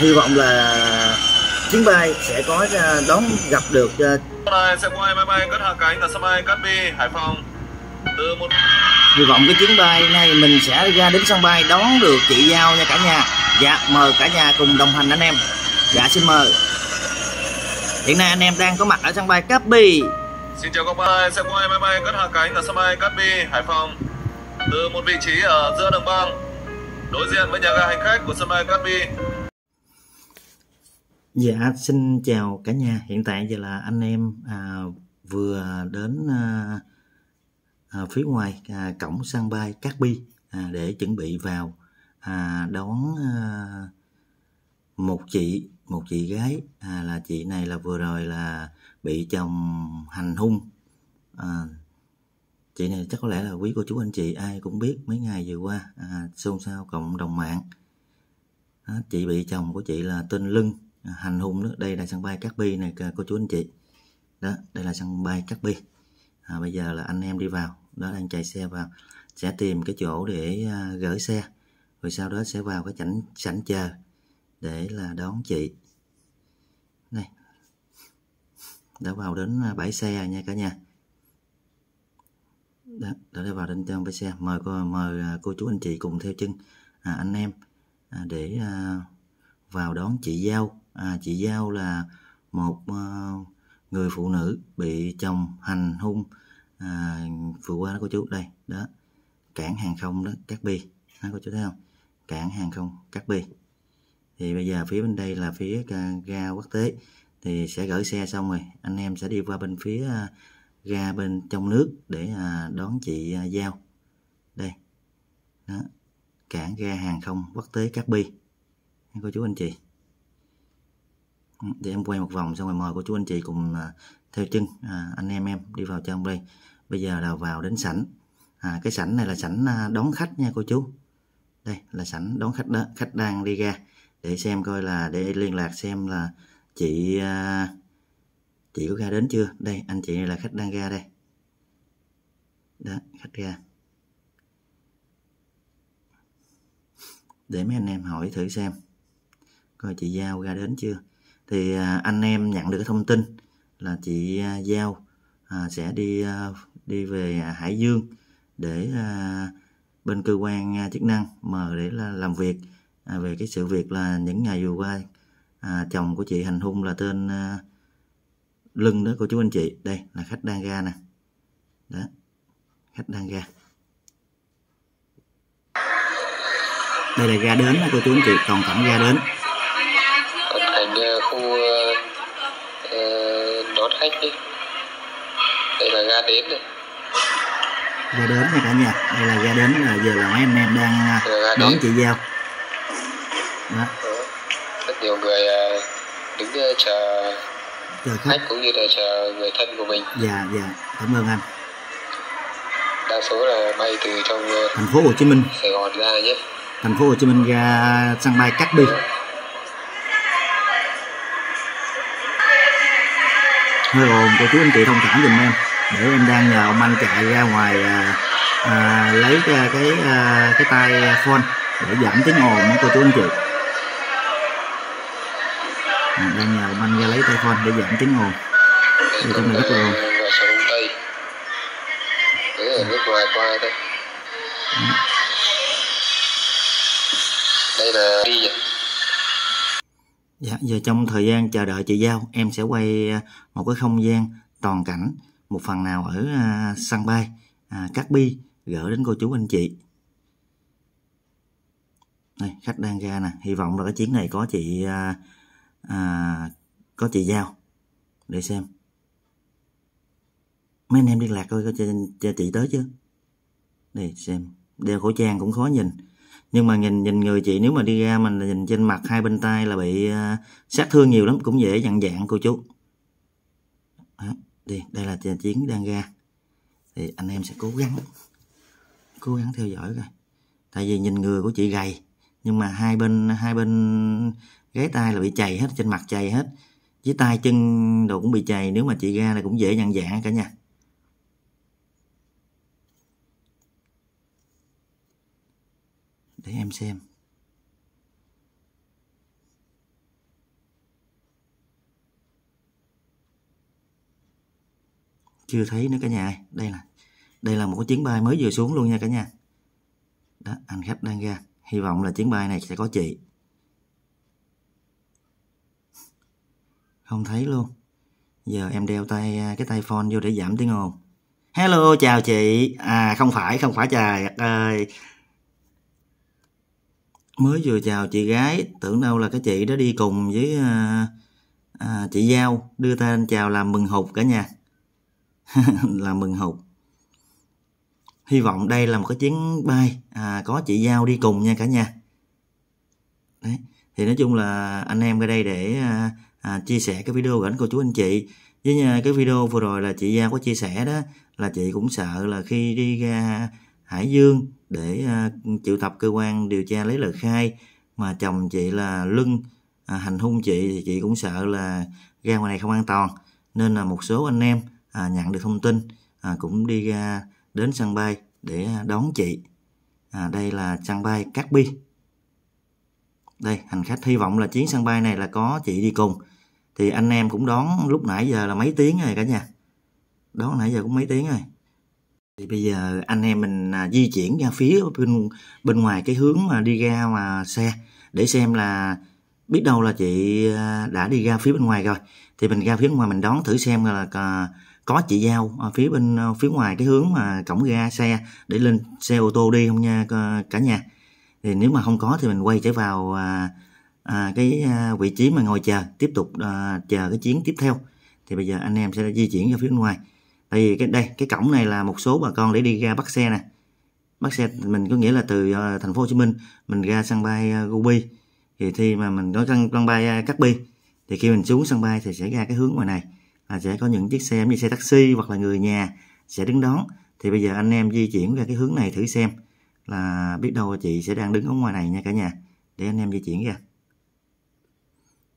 hy vọng là chuyến bay sẽ có à, đón gặp được à, sẽ quay máy bay cất hạ cánh ở sân bay Cát Bi, Hải Phòng. Từ một hy vọng cái chuyến bay này mình sẽ ra đến sân bay đón được chị Giao nha cả nhà dạ mời cả nhà cùng đồng hành anh em dạ xin mời hiện nay anh em đang có mặt ở sân bay Cát Bi Xin chào các bạn, sẽ quay máy bay cất hạ cánh ở sân bay Cát Bi, Hải Phòng. Từ một vị trí ở giữa đường băng, đối diện với nhà ga hành khách của sân bay Cát Bi. Dạ, xin chào cả nhà. Hiện tại giờ là anh em à, vừa đến à, à, phía ngoài à, cổng sân bay Cát Bi à, để chuẩn bị vào à, đón à, một chị một chị gái. À, là chị này là vừa rồi là bị chồng hành hung. À, chị này chắc có lẽ là quý cô chú anh chị ai cũng biết mấy ngày vừa qua à, xôn xao cộng đồng mạng. Đó, chị bị chồng của chị là tên Lưng. À, hành hung đó đây là sân bay Cát Bi này à, cô chú anh chị. Đó đây là sân bay Cát Bi. À, bây giờ là anh em đi vào đó đang chạy xe vào sẽ tìm cái chỗ để à, gửi xe rồi sau đó sẽ vào cái chảnh sảnh chờ để là đón chị. Này đã vào đến à, bãi xe nha cả nhà. Đó, đã vào đến trong bãi xe. Mời cô mời cô chú anh chị cùng theo chân à, anh em à, để à, vào đón chị Giao à, chị Giao là một à, người phụ nữ bị chồng hành hung à, vừa qua đó cô chú đây đó cảng hàng không đó Cát Bi. Đó, cô chú thấy không? Cảng hàng không Cát Bi. Thì bây giờ phía bên đây là phía ga, quốc tế thì sẽ gửi xe xong rồi anh em sẽ đi qua bên phía à, ga bên trong nước để à, đón chị à, Giao. Đây đó cảng ga hàng không quốc tế Cát Bi. Cô chú anh chị để em quay một vòng xong rồi mời cô chú anh chị cùng à, theo chân à, anh em em đi vào trong đây. Bây giờ là vào đến sảnh. À, cái sảnh này là sảnh à, đón khách nha cô chú. Đây là sảnh đón khách đó khách đang đi ra. Để xem coi là để liên lạc xem là chị à, chị có ra đến chưa. Đây anh chị này là khách đang ra đây. Đó khách ra. Để mấy anh em hỏi thử xem coi chị Giao ra đến chưa thì à, anh em nhận được cái thông tin là chị à, Giao à, sẽ đi đi về Hải Dương để bên cơ quan chức năng mời để là làm việc. Về cái sự việc là những ngày vừa qua à, chồng của chị hành hung là tên à, lưng đó cô chú anh chị. Đây là khách đang ra nè. Đó khách đang ra. Đây là ra đến đó cô chú anh chị còn cảnh ra đến khu ờ, ờ, đón khách đi. Đây là ga đến này ga đến nha cả nhà? Đây là ga đến là giờ là mấy anh em đang à, Đây đón chị giao. Đó. Đó. rất nhiều người ờ, đứng ờ, chờ chờ khách. khách cũng như là chờ người thân của mình. Dạ dạ. Cảm ơn anh. Đa số là bay từ trong ờ, thành phố Hồ Chí Minh. Sài Gòn ra nhé. Thành phố Hồ Chí Minh ra sân bay Cát Bi hơi ồn cô chú anh chị thông cảm giùm em. Để em đang nhờ ông anh chạy ra ngoài à, à, lấy cái cái, à, cái tay phone để giảm tiếng ồn của cô chú anh chị. À, đang nhờ ông anh ra lấy tay phone để giảm tiếng ồn. Đây trong này rất là ồn. nước ngoài qua đây đây là đi Dạ, giờ trong thời gian chờ đợi chị Giao, em sẽ quay à, một cái không gian toàn cảnh, một phần nào ở à, sân bay à, Cát Bi gửi đến cô chú anh chị. Đây, khách đang ra nè, hy vọng là cái chuyến này có chị à, à, có chị Giao để xem. Mấy anh em liên lạc coi có cho, cho chị tới chưa. Đây xem, đeo khẩu trang cũng khó nhìn nhưng mà nhìn nhìn người chị nếu mà đi ra mình nhìn trên mặt hai bên tay là bị uh, sát thương nhiều lắm cũng dễ nhận dạng cô chú. Đó, đi đây là chiến đang ra. Thì anh em sẽ cố gắng cố gắng theo dõi coi. Tại vì nhìn người của chị gầy nhưng mà hai bên hai bên gáy tay là bị chày hết trên mặt chày hết. Với tay chân đồ cũng bị chày nếu mà chị ra là cũng dễ nhận dạng cả nhà. để em xem. Chưa thấy nữa cả nhà đây là đây là một chuyến bay mới vừa xuống luôn nha cả nhà. Đó, anh khách đang ra. Hy vọng là chuyến bay này sẽ có chị. Không thấy luôn. Giờ em đeo tay à, cái tay phone vô để giảm tiếng ồn. Hello, chào chị. À không phải không phải trời ơi mới vừa chào chị gái. Tưởng đâu là cái chị đó đi cùng với à, à, chị giao đưa ta chào làm mừng hụt cả nhà. Làm mừng hụt. Hy vọng đây là một cái chuyến bay. À, có chị giao đi cùng nha cả nhà. Đấy thì nói chung là anh em ra đây để à, à, chia sẻ cái video gửi cô chú anh chị. Với nhà, cái video vừa rồi là chị giao có chia sẻ đó là chị cũng sợ là khi đi ra Hải Dương để à, triệu tập cơ quan điều tra lấy lời khai. Mà chồng chị là lưng à, hành hung chị thì chị cũng sợ là ra ngoài này không an toàn. Nên là một số anh em à, nhận được thông tin à, cũng đi ra đến sân bay để à, đón chị. À, đây là sân bay Cát Bi. Đây hành khách hy vọng là chuyến sân bay này là có chị đi cùng. Thì anh em cũng đón lúc nãy giờ là mấy tiếng rồi cả nhà. Đón nãy giờ cũng mấy tiếng rồi thì bây giờ anh em mình à, di chuyển ra phía bên bên ngoài cái hướng mà đi ra mà xe để xem là biết đâu là chị à, đã đi ra phía bên ngoài rồi. Thì mình ra phía bên ngoài mình đón thử xem là có chị giao ở phía bên à, phía ngoài cái hướng mà cổng ga xe để lên xe ô tô đi không nha à, cả nhà. Thì nếu mà không có thì mình quay trở vào à, à, cái à, vị trí mà ngồi chờ tiếp tục à, chờ cái chuyến tiếp theo. Thì bây giờ anh em sẽ di chuyển ra phía bên ngoài tại vì cái đây cái cổng này là một số bà con để đi ra bắt xe nè. Bắt xe mình có nghĩa là từ uh, thành phố Hồ Chí Minh mình ra sân bay ờ, uh, Gobi thì khi mà mình có sân, sân bay uh, Cát Bi thì khi mình xuống sân bay thì sẽ ra cái hướng ngoài này. Là sẽ có những chiếc xe như xe taxi hoặc là người nhà sẽ đứng đón. Thì bây giờ anh em di chuyển ra cái hướng này thử xem là biết đâu chị sẽ đang đứng ở ngoài này nha cả nhà. Để anh em di chuyển ra.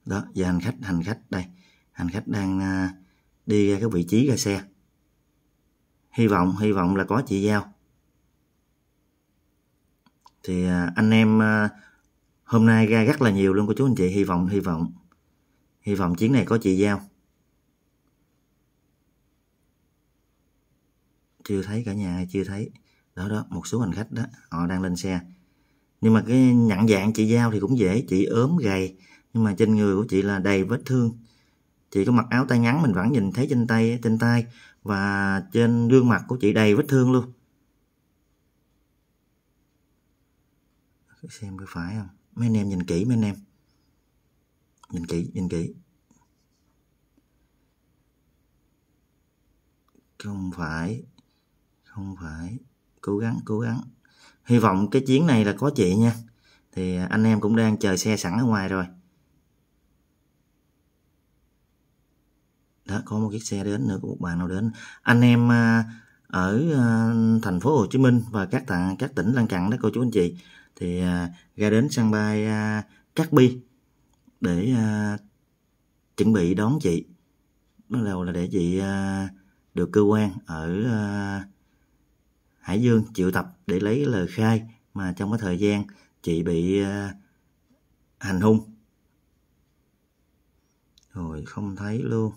Đó giờ hành khách hành khách đây. Hành khách đang uh, đi ra cái vị trí ra xe hy vọng hy vọng là có chị giao. Thì à, anh em à, hôm nay ra rất là nhiều luôn cô chú anh chị. Hy vọng hy vọng. Hy vọng chuyến này có chị giao. Chưa thấy cả nhà, chưa thấy. Đó đó, một số hành khách đó, họ đang lên xe. Nhưng mà cái nhận dạng chị giao thì cũng dễ, chị ốm gầy. Nhưng mà trên người của chị là đầy vết thương. Chị có mặc áo tay ngắn, mình vẫn nhìn thấy trên tay trên tay và trên gương mặt của chị đầy vết thương luôn. Xem có phải không? Mấy anh em nhìn kỹ, mấy anh em. Nhìn kỹ nhìn kỹ. Không phải không phải. Cố gắng cố gắng. Hy vọng cái chuyến này là có chị nha. Thì anh em cũng đang chờ xe sẵn ở ngoài rồi. Đó, có một chiếc xe đến nữa của một bạn nào đến. Anh em à, ở à, thành phố Hồ Chí Minh và các tạng, các tỉnh lân cận đó, cô chú anh chị, thì à, ra đến sân bay Cát Bi để chuẩn bị đón chị. Bắt đầu là để chị được cơ quan ở Hải Dương triệu tập để lấy lời khai mà trong cái thời gian chị bị hành hung. Rồi không thấy luôn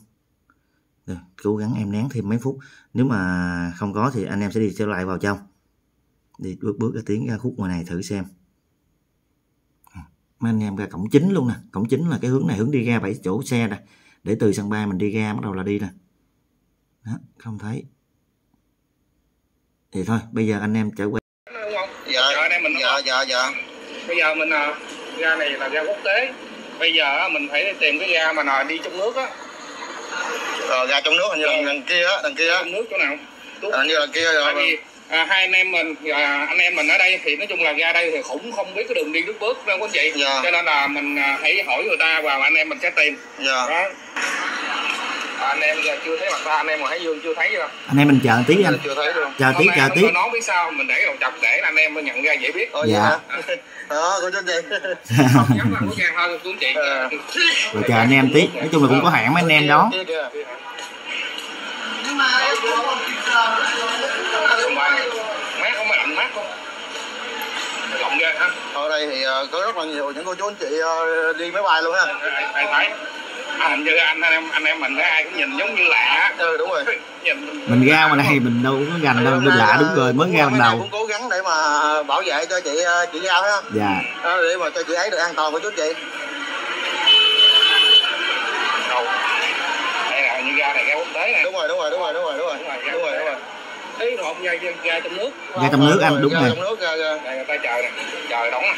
rồi, cố gắng em nén thêm mấy phút. Nếu mà không có thì anh em sẽ đi trở lại vào trong. Đi bước bước tiến ra khúc ngoài này thử xem. Mấy anh em ra cổng chính luôn nè. Cổng chính là cái hướng này hướng đi ra bảy chỗ xe nè. Để từ sân bay mình đi ra bắt đầu là đi nè. Đó, không thấy. Thì thôi bây giờ anh em trở quay dạ anh em mình dạ dạ dạ. Bây giờ mình à, ga này là ga quốc tế. Bây giờ mình phải tìm cái ga mà nào đi trong nước á rồi ra trong nước hình như là đằng kia á đằng kia á. Trong nước chỗ nào? Hình như là kia rồi. À, hai anh em mình à, anh em mình ở đây thì nói chung là ra đây thì cũng không biết cái đường đi nước bước đâu quý chị dạ. cho nên là mình à, hãy hỏi người ta và anh em mình sẽ tìm. Dạ. đó à, anh em giờ chưa thấy mặt ta anh em mà thấy dương chưa thấy chưa? Anh em mình chờ tí anh. Chưa thấy luôn. Chờ tí chờ tí. nói biết sao mình để đầu chọc để anh em mới nhận ra dễ biết. Ồ, dạ. đó cô chú chị không hơn của chị Ờ. rồi chờ anh em tí. Nói chung là cũng có hẹn mấy anh em đó. Kia kìa. mát không mày lạnh mát không lộng ghê ha. Ở đây thì ờ, có rất là nhiều những cô chú anh chị ờ, đi máy bay luôn ha à, hình như anh anh em anh em mình ai cũng nhìn giống như lạ ừ đúng rồi. Nhìn mình ra mà này mình đâu có gành đâu mình lạ đúng rồi mới ra lần đầu. cũng cố gắng để mà bảo vệ cho chị ờ, chị giao ha dạ. Đó, để mà cho chị ấy được an toàn của chú chị. Như ga này ga quốc tế nè đúng rồi đúng rồi đúng rồi đúng rồi đúng rồi đúng rồi đúng rồi ý một ga ga, ga trong nước. Ga trong nước anh, đúng Ga rồi. trong nước đây người ta chờ nè chờ đóng nè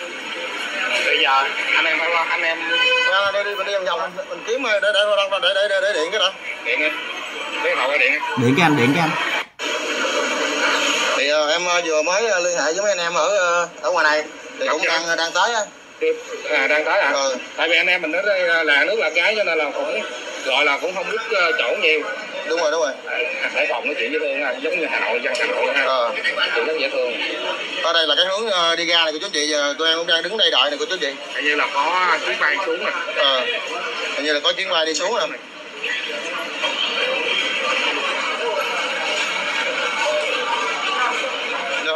bây giờ anh em phải lo anh em ra đi đi mình đi vòng vòng. Mình, kiếm để để để để để để, để điện cái đó điện đi. Đầu cái điện đi. điện cái anh điện cái anh. Thì ờ, em ờ, vừa mới ờ, liên hệ với mấy anh em ở ờ, ở ngoài này. Thì cũng đang đang tới á. À đang tới à ừ. tại vì anh em mình ở đây là nước là cái cho nên là cũng gọi là cũng không biết ờ, chỗ nhiều đúng rồi đúng rồi. Hải Phòng nói chuyện dễ thương à, giống như Hà Nội dân Hà Nội ha. Ờ. chuyện rất dễ thương. Ở đây là cái hướng ờ, đi ra này của chú chị giờ tụi em cũng đang đứng đây đợi này của chú chị. Hình như là có chuyến bay xuống nè ờ. hình như là có chuyến bay đi xuống rồi.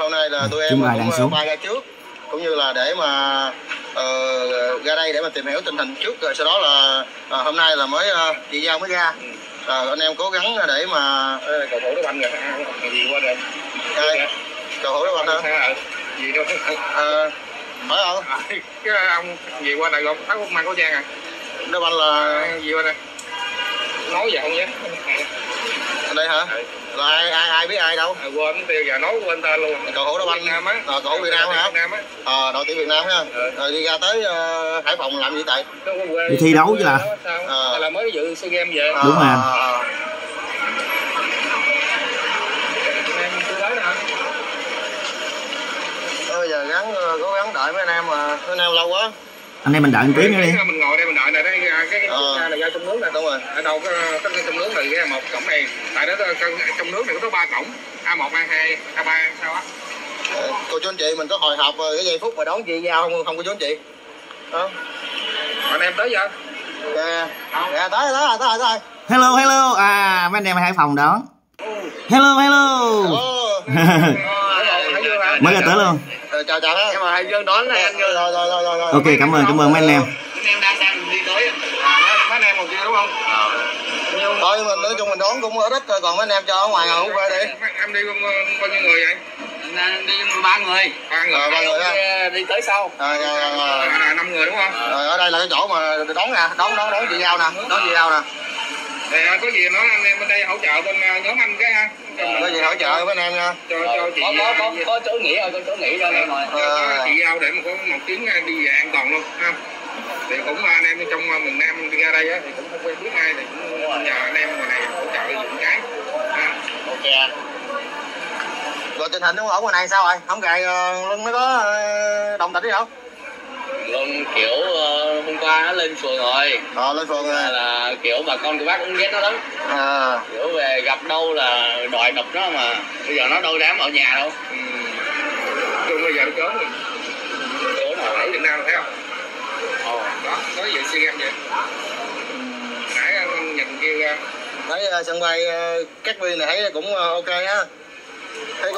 Hôm nay là tụi em cũng xuống. bay ra trước cũng như là để mà ờ, ra đây để mà tìm hiểu tình hình trước rồi sau đó là ờ, hôm nay là mới ờ, chị giao mới ra. Ờ, anh em cố gắng để mà Ê, cầu thủ đá banh rồi à, gì qua rồi Đây, cầu thủ đó anh hả? À, gì đâu. Ờ phải không? À, cái ông gì qua đây không tháo mang khẩu trang à? Đá banh là À, gì qua đây? Nói vậy không nhé. Ở đây hả là ai ai ai biết ai đâu? À, quên tiêu giờ nói quên tên luôn. Cầu thủ đá banh Nam á. ờ, cầu thủ Việt Nam hả? Á. Ờ đội tuyển Việt Nam ha. Ừ. rồi đi ra tới ờ, Hải Phòng làm gì tại? Đi thi đấu chứ là. Ờ. Là mới dự SEA Games về? Đúng rồi anh. Ờ, em chưa tới nè ờ, bây giờ gắng ờ, cố gắng đợi mấy anh em mà. Mấy anh em lâu quá anh em mình đợi một tiếng nữa đi. Mình ngồi đây mình đợi này đây cái cái Ờ. này ra trong nước nè. Đúng rồi. Ở đâu cái cái trong nước này cái một cổng này tại đó cái- trong nước này có ba cổng. A 1 a 2 a 3 sao á? Ờ, cô chú anh chị mình có hồi hộp ờ, cái giây phút mà đón chị giao không không cô chú anh chị? Đó anh em tới giờ Kìa. Dạ, tới tới rồi tới rồi tới rồi. Hello hello. À mấy anh em ở hải phòng đón. Hello hello. Anh mới ra tới luôn. Ờ, chào chào ha mà Hải Dương đón này. Anh rồi rồi rồi rồi rồi. Rồi ok cảm ơn cảm ơn mấy anh em. Anh em đang đi tới. À, mấy anh em một kia đúng không? Nhiều thôi mình nói chung mình đón cũng ở ít thôi còn mấy anh em cho ở ngoài uống phê đi. Em đi bao- nhiêu người vậy? Đi ba người. Ba người Ờ, ba người ha đi tới sau. Rồi rồi rồi rồi à, là năm người đúng không? Rồi, ở đây là cái chỗ mà đón nè đón đón đón chị giao nè. Đón chị giao nè thì à, có gì nói anh em bên đây hỗ trợ bên à, nhóm anh cái ha. Mình có gì hỗ trợ với anh em nha. Cho cho chị có có có có chỗ nghỉ rồi có chỗ nghỉ cho anh em rồi Ờ. cho chị giao để mà có một à, đi về an toàn luôn ha. Thì cũng anh em trong à, miền Nam đi ra đây á, thì cũng không quen biết ai thì cũng nhờ anh em ngoài này hỗ trợ những cái ha. ok rồi tình hình ở ngoài này sao rồi? Không gài ờ, lưng nó có ờ, đồng tĩnh gì đâu luôn kiểu ờ, hôm qua nó lên phường rồi. Ờ lên phường là, rồi. Là kiểu bà con của bác cũng ghét nó lắm. À. Kiểu về gặp đâu là đòi đập nó mà bây giờ nó đâu dám ở nhà đâu. Ừ. Chung bây giờ nó trốn rồi. Chỗ nào ở Việt Nam thấy không? Ồ. đó có gì SEA Games vậy? Nãy anh nhìn kia ra. Thấy ờ, sân bay uh, các viên này thấy cũng ờ, ok á.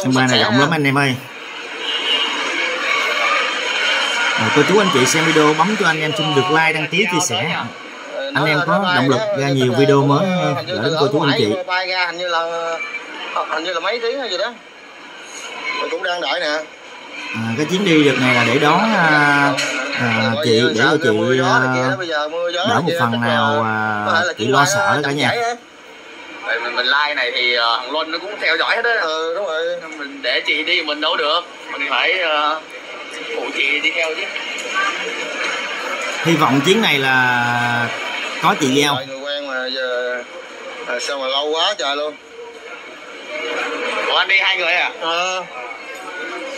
Sân bay này rộng lắm anh em ơi cô chú anh chị xem video bấm cho anh em xin được like đăng ký chia sẻ. Anh em có động lực ra nhiều video mới, ờ, gửi đến cô chú anh chị. bay ra hình như là hình như là mấy tiếng hay gì đó mình cũng đang đợi nè à, cái chuyến đi đợt này là để đón à, à, chị để cho chị à, đỡ một phần nào à, chị lo sợ cả nhà. Mình, mình like này thì ờ, thằng Luân nó cũng theo dõi hết á. Ừ đúng rồi mình để chị đi mình đâu được. Mình phải uh, phụ chị đi theo chứ. Hy vọng chuyến này là có chị Đợi người quen mà giờ à, sao mà lâu quá trời luôn. Ủa anh đi hai người à? Ờ,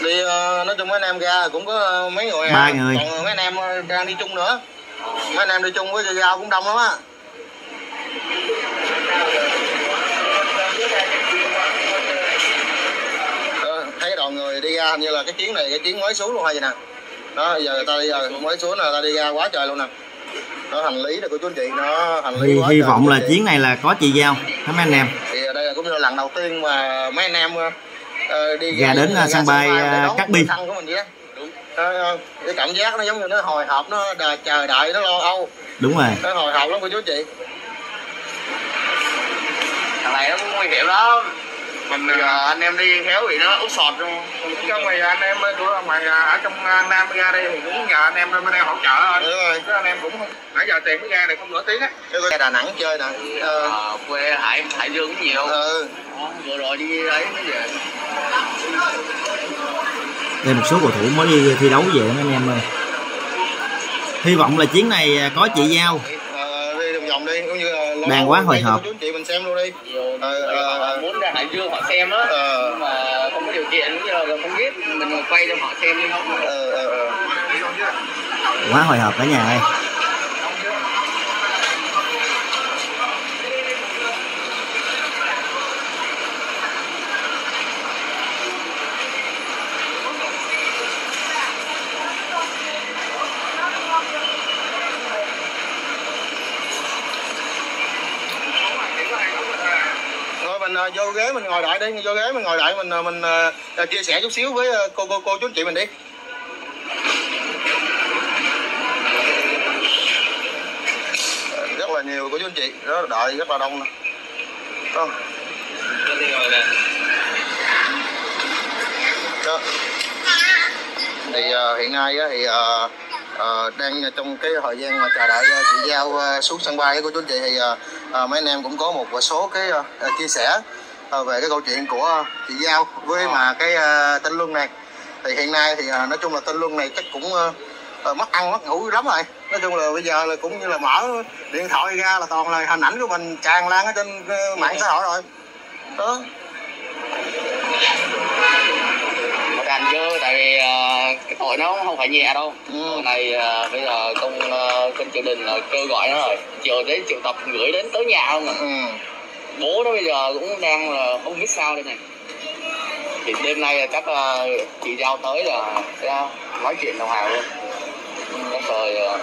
đi ờ, nói chung mấy anh em ra cũng có mấy người à. Ba người. còn mấy anh em ờ, đang đi chung nữa. Mấy anh em đi chung với Gia Giao cũng đông lắm á đi ra hình như là cái chuyến này cái chuyến mới xuống luôn hay gì nè. Đó giờ người ta đi giờ mới xuống là ta đi ra quá trời luôn nè. Nó hành lý này của chú anh chị nó hành lý hy, quá hy trời vọng là chị. chuyến này là có chị giao hả mấy anh em? Thì đây là cũng là lần đầu tiên mà mấy anh em ờ, đi Ra đến, ra sân bay, ờ, Cát Bi. của mình vậy Ờ, cái cảm giác nó giống như nó hồi hộp nó đợi, chờ đợi nó lo âu. Đúng rồi. Nó hồi hộp lắm cô chú anh chị. Thằng này nó cũng nguy hiểm lắm mình bây giờ à, anh em đi khéo bị nó úp sọt luôn. Trong này anh em của ngoài à, ở trong à, Nam ra đây thì cũng nhờ anh em bên đây hỗ trợ thôi. Đúng rồi. Chứ anh em cũng nãy giờ tiền cái ga này không nổi tiếng á. Cô Đà Nẵng chơi nè. Ờ, Ờ, quê hải hải dương cũng nhiều. Ừ. Đó, vừa rồi đi đấy mới về. Đây một số cầu thủ mới đi thi đấu về anh em ơi. Hy vọng là chuyến này à, có chị giao. Ờ, đi vòng vòng đi cũng như Đang quá hồi hộp. chị mình xem luôn đi Ờ, ờ, ờ. muốn ra hải dương họ xem á Ờ. nhưng mà không có điều kiện cũng như là không biết mình quay cho họ xem đi không ờ, ờ, ờ. quá hồi hộp cả nhà ơi Ờ, vô ghế mình ngồi đợi đi vô ghế mình ngồi đợi mình ờ, mình ờ, chia sẻ chút xíu với cô cô cô chú anh chị mình đi rất là nhiều của chú anh chị rất là đợi rất là đông nè Không? Đó. thì uh, hiện nay uh, thì uh, uh, đang trong cái thời gian mà chờ đợi uh, chị giao uh, xuống sân bay của cô chú anh chị thì uh, ờ, mấy anh em cũng có một số cái ờ, ờ, chia sẻ ờ, về cái câu chuyện của chị giao với mà cái ờ, tên luân này. Thì hiện nay thì ờ, nói chung là tên luân này chắc cũng ờ, ờ, mất ăn mất ngủ lắm rồi. Nói chung là bây giờ là cũng như là mở điện thoại ra là toàn là hình ảnh của mình tràn lan ở trên ờ, mạng xã hội rồi. Đó một đàn chứ tại vì ờ, cái tội nó không phải nhẹ đâu Ừ. này ờ, bây giờ công công triều đình là kêu gọi nó rồi chiều đến triệu tập gửi đến tới nhà không à. ừ. bố nó bây giờ cũng đang là không biết sao đây này thì đêm nay là chắc ờ, chị giao tới là sẽ nói chuyện đồng hào luôn có thời ờ,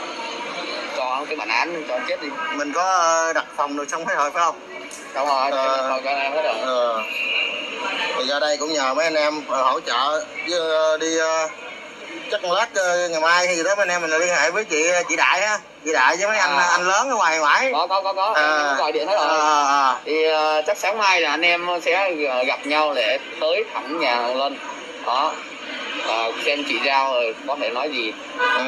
cho cái bản án cho chết đi mình có ờ, đặt phòng được xong hết rồi phải không xong rồi Ờ. còn cho em hết rồi Ờ. thì ra đây cũng nhờ mấy anh em hỗ trợ với đi chắc lát ờ, ngày mai hay gì đó anh em mình liên hệ với chị chị đại á chị đại với mấy anh À. anh lớn ở ngoài ngoại có có có có À. em gọi điện hết rồi Ờ, ờ. thì ờ, chắc sáng mai là anh em sẽ gặp nhau để tới thẳng nhà lên đó và xem chị giao rồi có thể nói gì Ừ.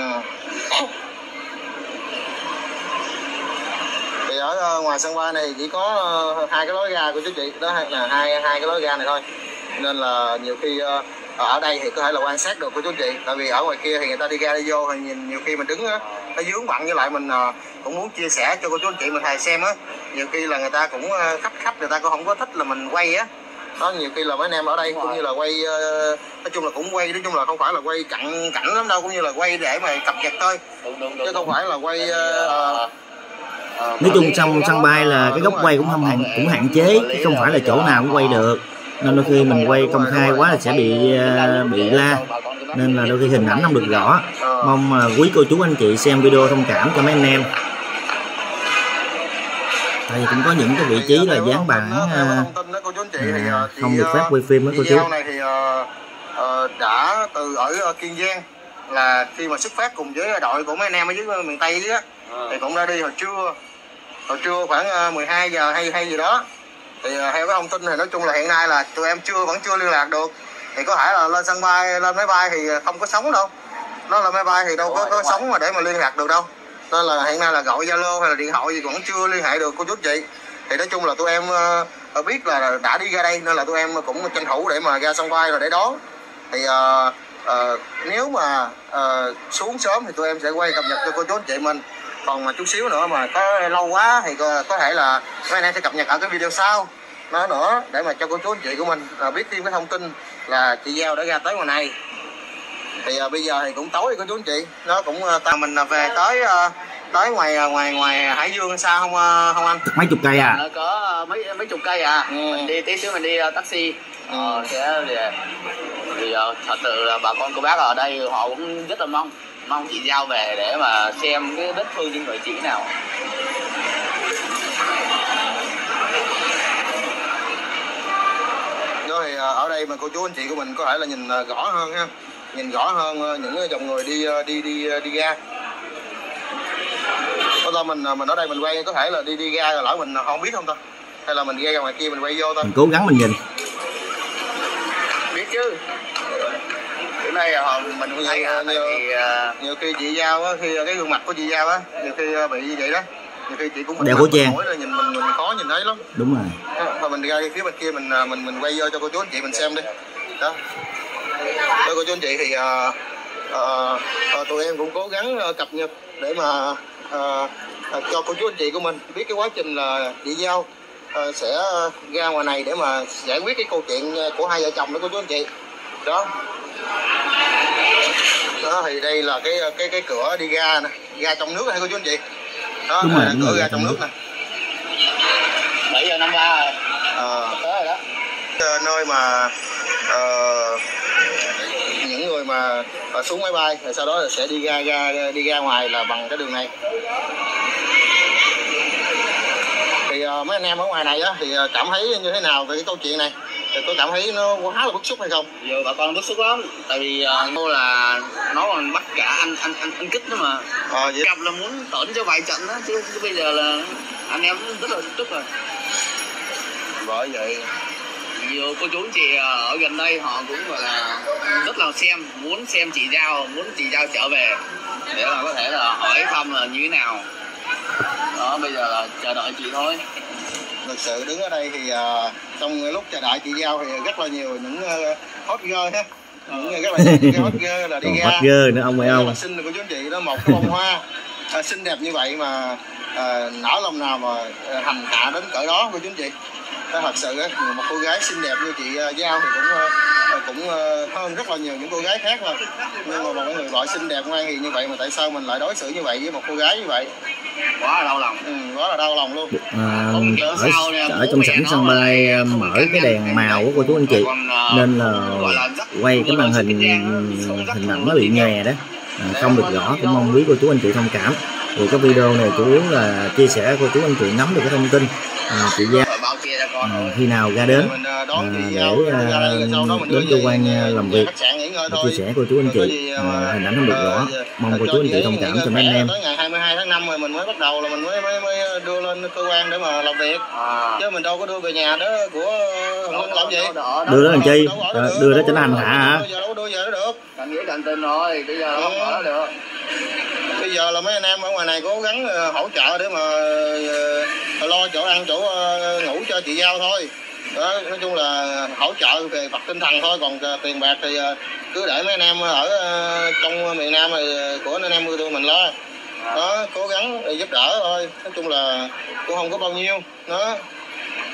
thì ở ờ, ngoài sân bay này chỉ có ờ, hai cái lối ra của chú chị đó là hai hai cái lối ra này thôi nên là nhiều khi ờ, ở đây thì có thể là quan sát được của chú chị. Tại vì ở ngoài kia thì người ta đi ra đi vô thì nhìn nhiều khi mình đứng á nó dướng bận. Với lại mình ờ, cũng muốn chia sẻ cho cô chú anh chị mình thầy xem á. Nhiều khi là người ta cũng ờ, khách khách người ta cũng không có thích là mình quay á. Đó nhiều khi là mấy anh em ở đây cũng như là quay ờ, nói chung là cũng quay nói chung là không phải là quay cận cảnh lắm đâu cũng như là quay để mà cập nhật thôi. Đúng đúng chứ không phải là quay ờ, ờ, ờ, nói chung cái- sân bay là cái góc quay cũng không hạn cũng hạn chế chứ không phải là chỗ nào cũng quay được nên đôi khi mình quay công khai quá là sẽ bị ờ, bị la. Nên là đôi khi hình ảnh không được rõ. Mong ờ, quý cô chú anh chị xem video thông cảm cho mấy anh em. Tại vì cũng có những cái vị trí là dán bản à, ờ, không được phép quay phim đó cô chú. Này thì đã từ ở Kiên Giang. Là khi mà xuất phát cùng với đội của mấy anh em ở dưới miền Tây á thì cũng đã đi hồi trưa. Hồi trưa khoảng 12 giờ hay hay gì đó thì ờ, theo cái thông tin thì nói chung là hiện nay là tụi em chưa vẫn chưa liên lạc được. Thì có thể là lên sân bay lên máy bay thì không có sóng đâu. Nó là máy bay thì đâu có có sóng mà để mà liên lạc được đâu. Nên là hiện nay là gọi zalo hay là điện thoại gì vẫn chưa liên hệ được cô chú chị. Thì nói chung là tụi em ờ, biết là đã đi ra đây nên là tụi em cũng tranh thủ để mà ra sân bay rồi để đón. Thì ờ, ờ, nếu mà ờ, xuống sớm thì tụi em sẽ quay cập nhật cho cô chú chị mình còn mà chút xíu nữa mà có lâu quá thì có, có thể là mấy anh em sẽ cập nhật ở cái video sau. Nó nữa để mà cho cô chú anh chị của mình ờ, biết thêm cái thông tin là chị giao đã ra tới ngoài này. Thì à, bây giờ thì cũng tối cô chú anh chị. Nó cũng à, ta mình là về tới à, tới ngoài à, ngoài ngoài Hải Dương sao không à, không anh? Mấy chục cây à? Nó có mấy mấy chục cây à. Ừ. mình đi tí xíu mình đi uh, taxi. Ờ, sẽ về. Thì uh, thật sự là bà con cô bác ở đây họ cũng rất là mong mong chị giao về để mà xem cái vết thương trên người chị nào. Thì à, ở đây mà cô chú anh chị của mình có thể là nhìn à, rõ hơn ha. Nhìn rõ hơn ờ, những cái dòng người đi đi đi đi ra. Có ta mình mình ở đây mình quay có thể là đi đi ra rồi lỡ mình không biết không ta? Hay là mình ra ngoài kia mình quay vô thôi mình cố gắng mình nhìn biết chứ bữa nay là mình cũng thấy à, tại vì à, nhiều khi chị giao á khi cái gương mặt của chị giao á nhiều khi bị như vậy đó. Nhiều khi chị cũng Đeo khẩu trang. nhìn mình mình khó nhìn thấy lắm. Đúng rồi. Và mình ra phía bên kia mình à, mình mình quay vô cho cô chú anh chị mình xem đi. Đó. Đó, cô chú anh chị thì à, à, à, tụi em cũng cố gắng à, cập nhật để mà à, à, cho cô chú anh chị của mình biết cái quá trình là chị giao à, sẽ ra ngoài này để mà giải quyết cái câu chuyện của hai vợ chồng đó cô chú anh chị đó. Đó thì đây là cái cái cái cửa đi ra nè. Ra trong nước này cô chú anh chị? Đó Đúng rồi, là đúng cửa rồi, ra trong nước. nè. 7 giờ 53 rồi. Ờ, tới rồi đó. Ờ, nơi mà ờ, những người mà xuống máy bay rồi sau đó là sẽ đi ra ra đi ra ngoài là bằng cái đường này. Thì ờ, mấy anh em ở ngoài này á thì cảm thấy như thế nào về cái câu chuyện này thì có cảm thấy nó quá là bức xúc hay không? Giờ bà con bức xúc lắm. Tại vì uh, ngô là nó còn bắt cả anh anh anh anh kích nữa mà. Ờ vậy gặp là muốn tổn cho vài trận đó chứ, chứ bây giờ là anh em rất là tức rồi. Bởi vậy nhiều cô chú chị ờ, ở gần đây họ cũng gọi là rất là xem muốn xem chị giao muốn chị giao trở về. Để mà có thể là hỏi thăm là như thế nào. Đó bây giờ là chờ đợi chị thôi thực sự đứng ở đây thì ờ, trong lúc chờ đợi chị giao thì rất là nhiều những uh, hot girl ha. Những nhiều những cái hot girl là đi còn ra. hot girl nữa ông ơi ông. mà xin được của chú anh chị đó một cái bông hoa. À, xinh đẹp như vậy mà à, nở lòng nào mà à, hành hạ đến cỡ đó của chú anh chị thật sự á, một cô gái xinh đẹp như chị à, giao thì cũng à, cũng à, hơn rất là nhiều những cô gái khác rồi nhưng mà một cái người vợ xinh đẹp ngoan hiền như vậy mà tại sao mình lại đối xử như vậy với một cô gái như vậy? Quá là đau lòng. Ừ, quá là đau lòng luôn. À, ở ở trong sảnh sân bay mở cái đèn màu của cô chú anh chị nên là quay cái màn hình hình ảnh nó bị nhòe đó. À, không được rõ cũng mong quý cô chú anh chị thông cảm. Thì cái video này chủ yếu là chia sẻ cô chú anh chị nắm được cái thông tin. À, chị Giao à, khi nào ra đến? mình à, để à, ra đây, rồi sau đó mình đưa đến cơ quan làm việc. ngơi chia sẻ cô chú anh chị. à, hình ảnh không được rõ. mong cô chú anh chị thông cảm cho mấy anh em. tới ngày 22 tháng 5 rồi mình mới bắt đầu là mình mới mới, mới đưa lên cơ quan để mà làm việc. À. chứ mình đâu có đưa về nhà đó của không làm gì? đưa đó làm chi? đưa đó cho nó hành hạ hả? bây giờ đâu có đưa về đó được. Cảnh nghĩa cảnh tin rồi, bây giờ không có được. Bây giờ là mấy anh em ở ngoài này cố gắng hỗ trợ để mà lo chỗ ăn chỗ ờ, ngủ cho chị giao thôi. Đó nói chung là hỗ trợ về mặt tinh thần thôi còn ờ, tiền bạc thì ờ, cứ để mấy anh em ở trong miền Nam này của anh em tụi mình lo. Đó cố gắng giúp đỡ thôi. Nói chung là cũng không có bao nhiêu. Đó.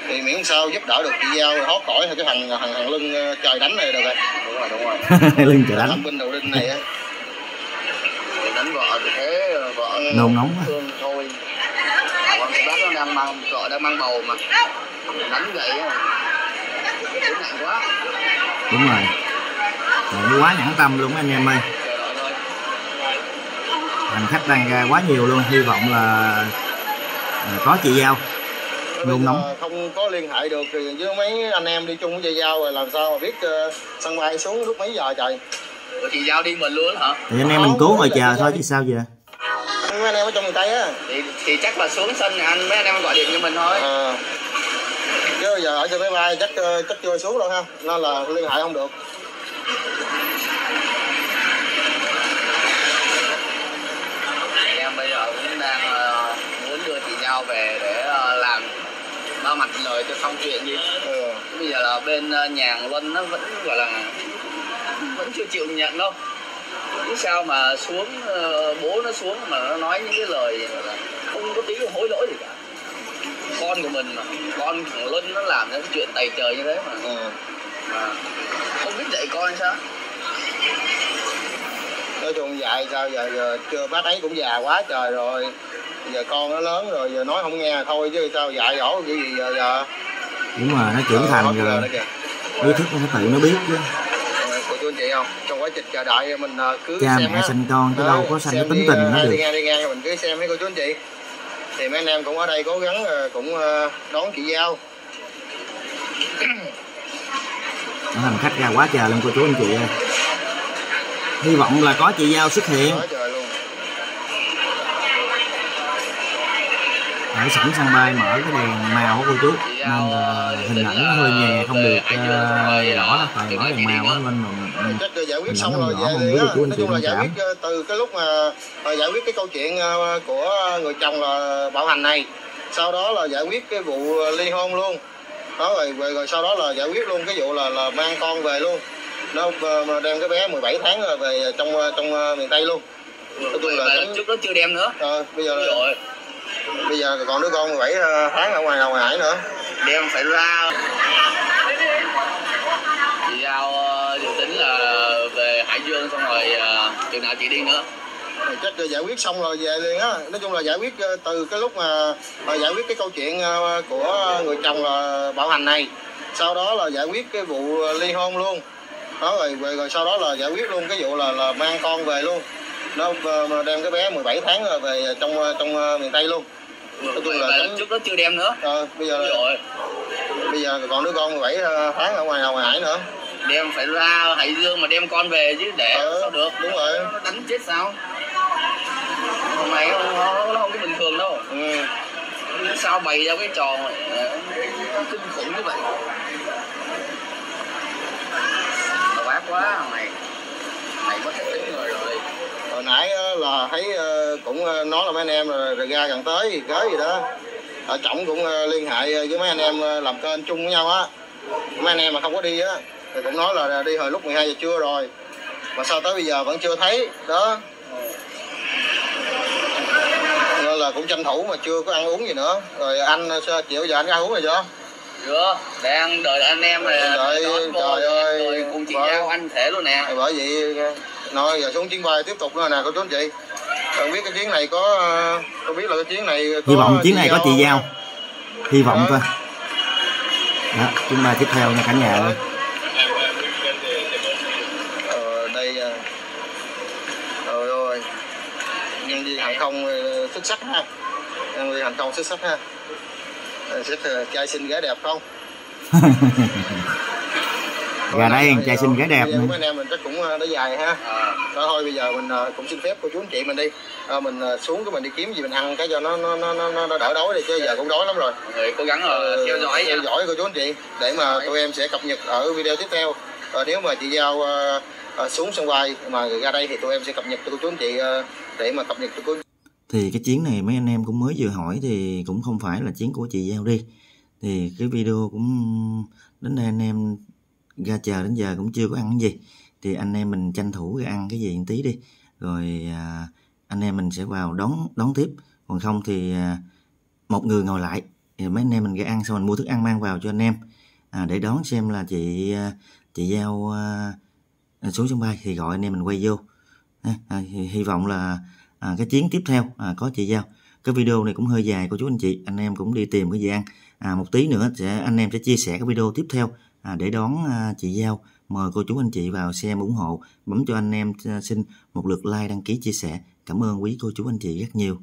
Thì miễn sao giúp đỡ được chị giao thoát khỏi cái thằng thằng thằng lưng trời đánh này được rồi. Đúng rồi, đúng rồi. Lưng trời đánh. Làm binh đầu đinh này á. Đánh vợ thì thế, vợ nôn nóng thương thôi Còn cái bác nó đang mang, vợ đang mang bầu mà. Đánh vậy Cũng nặng quá đúng rồi. Mà nó quá nhẫn tâm luôn anh em ơi. Hành khách đang ra quá nhiều luôn hy vọng là à, có chị giao. Giờ nóng. không có liên hệ được thì với mấy anh em đi chung với dây dao rồi làm sao mà biết ờ, sân bay xuống lúc mấy giờ trời? Chị giao đi mình luôn hả? thì anh em mình cố ngồi chờ thôi chứ sao vậy mấy anh em ở trong miền tây á. Thì, thì chắc là xuống sân nhà anh mấy anh em gọi điện cho mình thôi. À. chứ bây giờ ở trên máy bay chắc ờ, chắc chưa xuống đâu ha nên là liên hệ không được. Anh em bây giờ cũng đang ờ, muốn đưa chị giao về để làm ba mặt lời cho xong chuyện đi. Ừ. bây giờ là bên ờ, nhà Luân nó vẫn gọi là vẫn chưa chịu nhận đâu biết sao mà xuống ờ, bố nó xuống mà nó nói những cái lời không có tí hối lỗi gì cả. Con của mình mà con thằng Luân nó làm những chuyện tày trời như thế mà, Ừ. mà không biết dạy con sao? Nói chung dạy sao giờ, giờ chưa bác ấy cũng già quá trời rồi. Giờ con nó lớn rồi giờ nói không nghe thôi chứ sao dạy dỗ cái gì giờ giờ? Đúng rồi nó trưởng Ờ, thành rồi. ý thức nó phải tự nó biết chứ anh chị không? Trong quá trình chờ đợi mình ờ, cứ cha xem mẹ á. sinh con chứ Đó, đâu có sanh cái tính đi, tình ờ, nó đi được. ngang đi ngang mình cứ xem mấy cô chú anh chị. Thì mấy anh em cũng ở đây cố gắng ờ, cũng ờ, đón chị giao. Hành khách ra quá trời luôn cô chú anh chị ơi. Hy vọng là có chị giao xuất hiện. Ở sẵn sân bay mở cái đèn màu của cô chú nên là hình ảnh nó hơi nhè không được uh, rõ đó phải mở đèn màu á nên mình chắc là giải quyết Mình xong nắm rồi rõ về không biết được chú anh nói chị thông giải cảm. quyết ờ, từ cái lúc mà ờ, giải quyết cái câu chuyện ờ, của người chồng là bảo hành này sau đó là giải quyết cái vụ ly hôn luôn. Đó rồi, rồi rồi sau đó là giải quyết luôn cái vụ là là mang con về luôn. Nó ờ, mà đem cái bé 17 tháng rồi về trong ờ, trong ờ, miền Tây luôn. Nói chung là Mà tính- trước đó chưa đem nữa. Ờ, bây giờ rồi bây giờ còn đứa con 17 tháng ở ngoài ngoài hải nữa. Đem phải ra chị giao ờ, dự tính là về hải dương xong rồi ờ, chừng nào chị đi nữa. Chắc là giải quyết xong rồi về liền á. Nói chung là giải quyết ờ, từ cái lúc mà mà giải quyết cái câu chuyện ờ, của người chồng là bảo hành này. Sau đó là giải quyết cái vụ ly hôn luôn. Đó rồi rồi, rồi sau đó là giải quyết luôn cái vụ là là mang con về luôn nó ờ, đem cái bé 17 tháng rồi về trong ờ, trong ờ, miền Tây luôn. Nói chung là trước đó chưa đem nữa. Ờ, bây giờ rồi. bây giờ còn đứa con 17 tháng ở ngoài ngoài hải nữa. Đem phải ra hải dương mà đem con về chứ để Ờ, sao được? đúng rồi. nó đánh chết sao? Hôm nay nó, nó, không có bình thường đâu. Ừ. sao bày ra cái trò mà, ờ, kinh khủng như vậy? Quá thằng này mày mất cái tính người rồi hồi nãy là thấy ờ, cũng ờ, nói là mấy anh em rồi, ra gần tới gì tới gì đó. Ờ, Ở trọng cũng liên hệ với mấy anh em làm kênh chung với nhau á. Mấy anh em mà không có đi á thì cũng nói là đi hồi lúc 12 giờ trưa rồi. Mà sao tới bây giờ vẫn chưa thấy đó. Nên là cũng tranh thủ mà chưa có ăn uống gì nữa. Rồi anh ờ, sao chịu giờ anh ăn uống rồi chưa chưa đang đợi anh em này Đợi, trời ơi. rồi cùng chị giao anh thể luôn nè. Thì bởi vậy nói giờ xuống chuyến bay tiếp tục nữa nè cô chú anh chị. Không biết cái chuyến này có ờ, không biết là cái chuyến này có hy vọng chuyến này có chị giao. Hy vọng coi. Đó chuyến bay tiếp theo nha cả nhà ơi. Ờ, đây ờ, trời ơi. Nhân viên hàng không ờ, xuất sắc ha. Nhân viên hàng không xuất sắc ha Ờ, sẽ ờ, trai xinh gái đẹp không? Gà đen trai xinh gái đẹp nữa. anh em mình chắc cũng ờ, đã dài ha. À, thôi bây giờ mình ờ, cũng xin phép cô chú anh chị mình đi. Ờ, mình ờ, xuống cái mình đi kiếm gì mình ăn cái cho nó nó nó nó, nó đỡ đói đi chứ giờ cũng đói lắm rồi. Người cố gắng ờ, theo dõi theo dõi cô chú anh chị để mà tụi em sẽ cập nhật ở video tiếp theo. Ờ, nếu mà chị giao ờ, ờ, xuống sân bay mà ra đây thì tụi em sẽ cập nhật cho cô chú anh chị ờ, để mà cập nhật cho cô thì cái chuyến này mấy anh em cũng mới vừa hỏi thì cũng không phải là chuyến của chị giao đi. Thì cái video cũng đến đây anh em ra chờ đến giờ cũng chưa có ăn cái gì. Thì anh em mình tranh thủ ra ăn cái gì một tí đi. Rồi à, anh em mình sẽ vào đón đón tiếp. Còn không thì à, một người ngồi lại. Thì mấy anh em mình ra ăn xong mình mua thức ăn mang vào cho anh em. À, để đón xem là chị à, chị giao à, à, xuống sân bay thì gọi anh em mình quay vô. À, hy vọng là à, cái chuyến tiếp theo à, có chị giao. Cái video này cũng hơi dài cô chú anh chị anh em cũng đi tìm cái gì ăn à, một tí nữa sẽ anh em sẽ chia sẻ cái video tiếp theo à, để đón à, chị giao. Mời cô chú anh chị vào xem ủng hộ bấm cho anh em à, xin một lượt like đăng ký chia sẻ. Cảm ơn quý cô chú anh chị rất nhiều.